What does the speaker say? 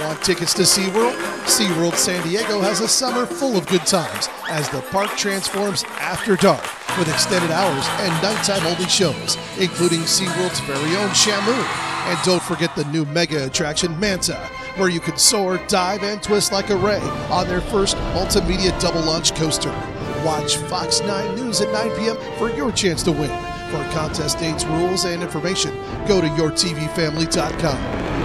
Want tickets to SeaWorld? SeaWorld San Diego has a summer full of good times as the park transforms after dark with extended hours and nighttime only shows, including SeaWorld's very own Shamu. And don't forget the new mega attraction Manta, where you can soar, dive, and twist like a ray on their first multimedia double launch coaster. Watch Fox 9 News at 9 p.m. for your chance to win. For contest dates, rules, and information, go to yourtvfamily.com.